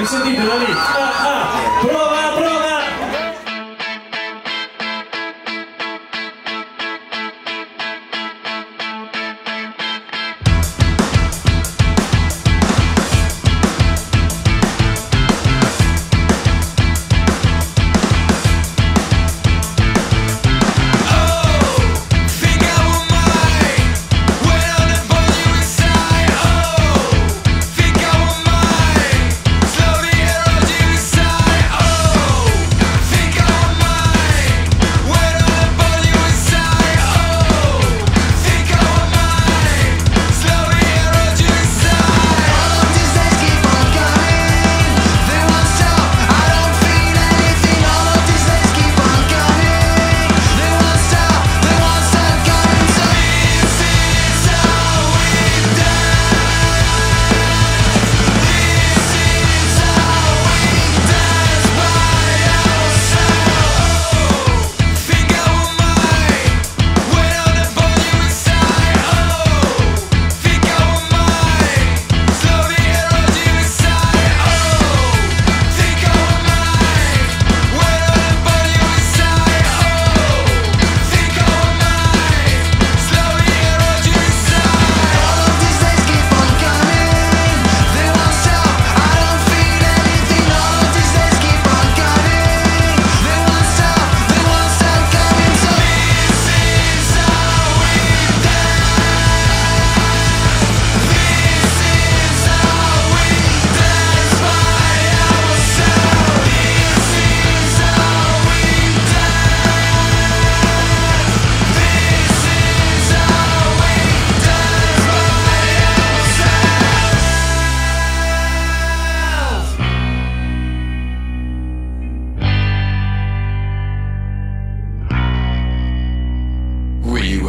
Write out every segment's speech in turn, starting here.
Isso de Dani. Ah, ah.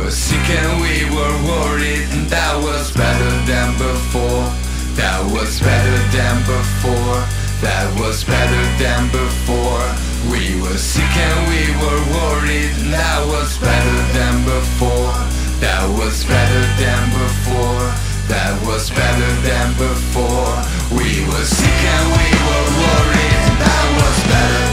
were sick and we were worried And that was better than before. That was better than before. That was better than before. We were sick and we were worried And that was better than before. That was better than before. That was better than before. We were sick and we were worried And that was better